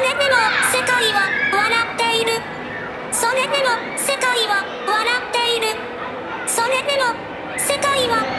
れでも世界は笑っている。それでも世界は笑っている。それでも世界は